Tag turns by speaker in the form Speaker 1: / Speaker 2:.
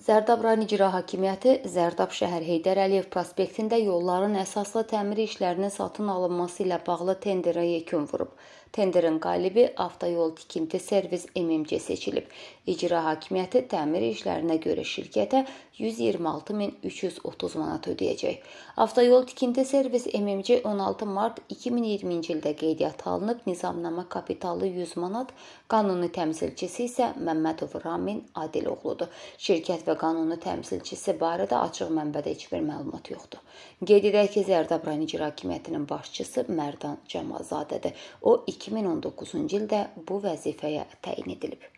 Speaker 1: Zərdab rayon icra hakimiyyəti Zərdab şəhər Heydər Əliyev prospektində yolların əsaslı təmir işlərinin satın alınması ilə bağlı tenderə yekun vurub. Tenderin qalibi Avtoyol Tikinti Servis MMC seçilib. İcra hakimiyyəti təmir işlərinə görə şirkətə 126330 manat ödəyəcək. Avtoyol Tikinti Servis MMC 16 mart 2020-ci ildə qeydiyyata alınıb, nizamnamə kapitalı 100 manat, qanuni təmsilçisi isə Məmmədov Ramin Adiloğludur. Şirkət və qanuni təmsilçisi barədə açıq mənbədə heç bir məlumat yoxdur. Qeyd edək ki, Zərdab rayon icra hakimiyyətinin başçısı Mərdan Cəmalzadədir. O 2019-cu ildə bu vəzifəyə təyin edilib.